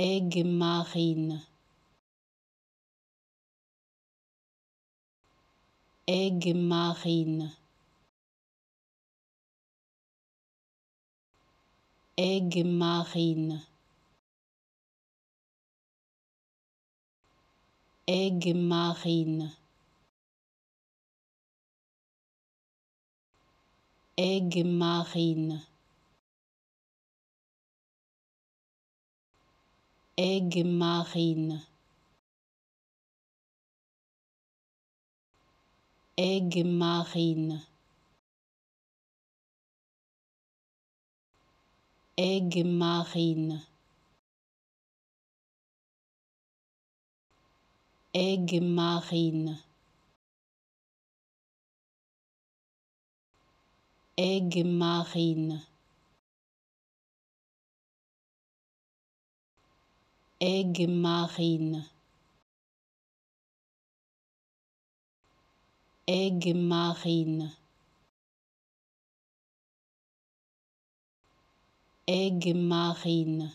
Egg marine. Egg marine. Egg marine. Egg marine. Egg marine. Egg marine. Egg marine. Egg marine. Egg marine. Egg marine. Egg marine. Egg marine. Egg marine.